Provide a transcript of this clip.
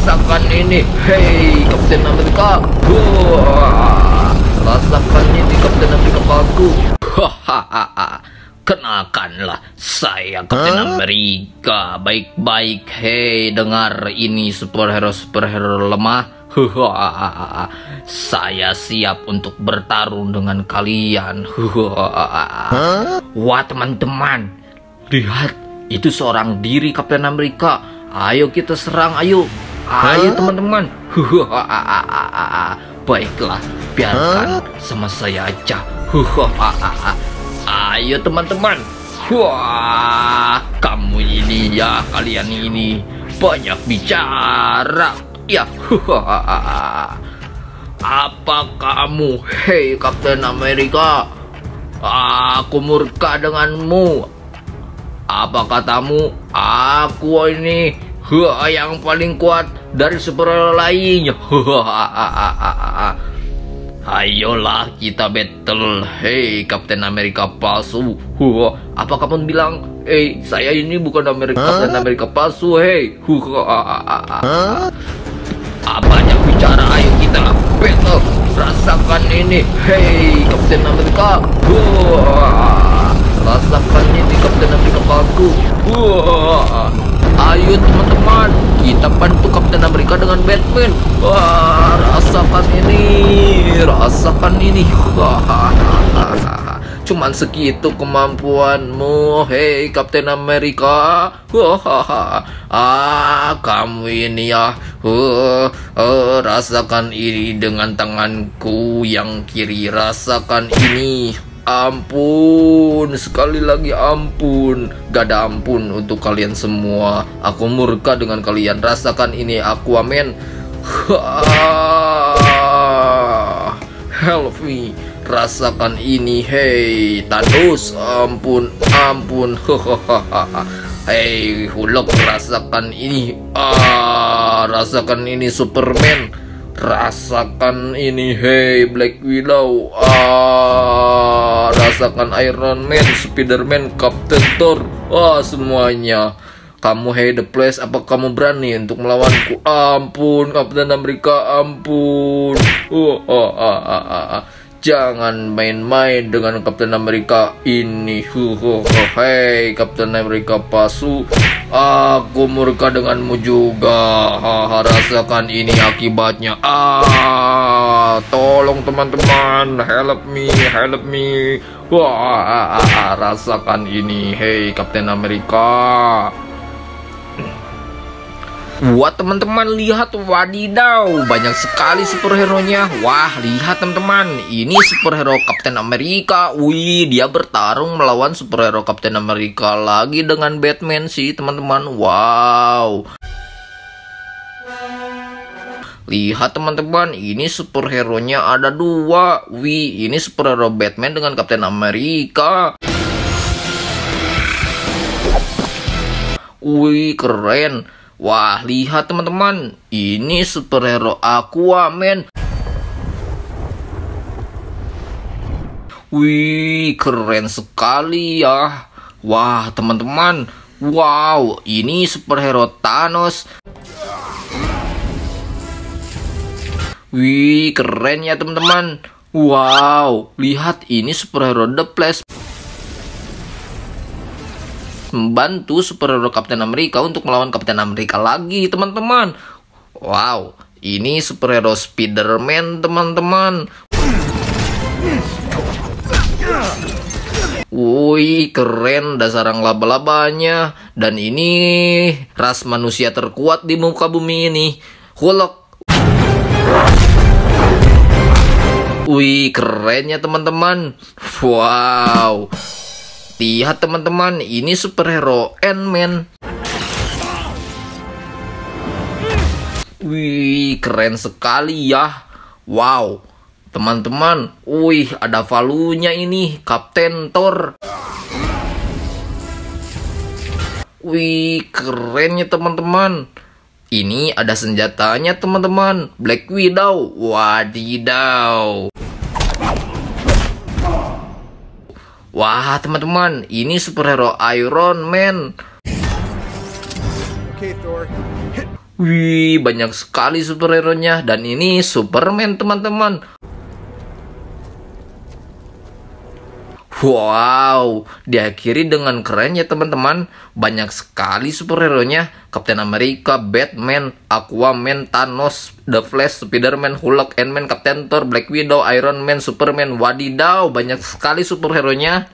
rasakan ini. Hei, Kapten Amerika. Wah, rasakan ini Kapten Amerika palsu. Hahaha. Kenakanlah saya Kapten Amerika Baik-baik Hei dengar ini superhero-superhero lemah Hahaha. Saya siap untuk bertarung dengan kalian. Wah teman-teman Lihat itu seorang diri Kapten Amerika Ayo kita serang ayo Ayo teman-teman Hahaha. Baiklah biarkan sama saya aja. Ayo teman-teman. Wah, kamu ini ya, kalian ini banyak bicara. Ya, apa kamu? Hei, Kapten Amerika. Aku murka denganmu. Apa katamu? Aku ini yang paling kuat dari superhero lainnya. Ayolah kita battle Hei Kapten Amerika palsu Huha. Apa kamu bilang Eh saya ini bukan Amerika Kapten Amerika palsu Hei. Apa banyak bicara Ayo kita battle Rasakan ini Hei Kapten Amerika Huha. Rasakan ini Kapten Amerika palsu Huha. Ayo teman-teman, kita bantu Kapten Amerika dengan Batman. Wah, rasakan ini, rasakan ini. Cuman segitu kemampuanmu, hei Kapten Amerika. Ah, kamu ini ya. Uh, uh, rasakan ini dengan tanganku yang kiri. Rasakan ini. Ampun, sekali lagi ampun. Gak ada ampun untuk kalian semua. Aku murka dengan kalian. Rasakan ini Aquaman. Help me. Rasakan ini. Hey, Thanos. Ampun, ampun. Hey, Hulk. Rasakan ini. Ah, rasakan ini Superman. Rasakan ini, hey Black Widow. Ah, rasakan Iron Man, Spiderman, Captain Thor. Wah, semuanya. Kamu hey the place, apa kamu berani untuk melawanku? Ampun, Captain Amerika, ampun. Uh, ah, ah, ah, ah. Jangan main-main dengan Captain Amerika ini. Hey, Captain Amerika palsu. Aku murka denganmu juga. Ha, rasakan ini akibatnya. Ah, tolong teman-teman, help me, help me. Wah, ah, ah, ah, rasakan ini. Hey, Captain Amerika. Wah teman-teman lihat wadidaw. Banyak sekali superhero-nya. Wah lihat teman-teman. Ini superhero Captain Amerika Wih dia bertarung melawan superhero Captain Amerika lagi dengan Batman sih teman-teman. Wow. Lihat teman-teman. Ini superhero-nya ada dua. Wih ini superhero Batman dengan Captain Amerika Wih keren Wah, lihat teman-teman, ini superhero Aquaman. Wih, keren sekali ya. Wah, teman-teman. Wow, ini superhero Thanos. Wih, keren ya teman-teman. Wow, lihat ini superhero The Flash membantu superhero Captain America untuk melawan Captain America lagi, teman-teman. Wow, ini superhero Spider-Man, teman-teman. Wih, keren dasar laba-labanya. Dan ini ras manusia terkuat di muka bumi ini. Hulk. Wih, kerennya teman-teman. Wow. Lihat teman-teman, ini superhero Ant-Man. Wih, keren sekali ya. Wow. Teman-teman, wih, ada valunya ini, Kapten Thor. Wih, kerennya teman-teman. Ini ada senjatanya teman-teman, Black Widow. Wadidaw. Wah, teman-teman, ini superhero Iron Man. Wih, banyak sekali superhero-nya dan ini Superman, teman-teman. Wow, diakhiri dengan keren ya teman-teman. Banyak sekali superhero-nya. Captain America, Batman, Aquaman, Thanos, The Flash, Spider-Man, Hulk, Ant-Man, Captain Thor, Black Widow, Iron Man, Superman, wadidaw. Banyak sekali superhero-nya.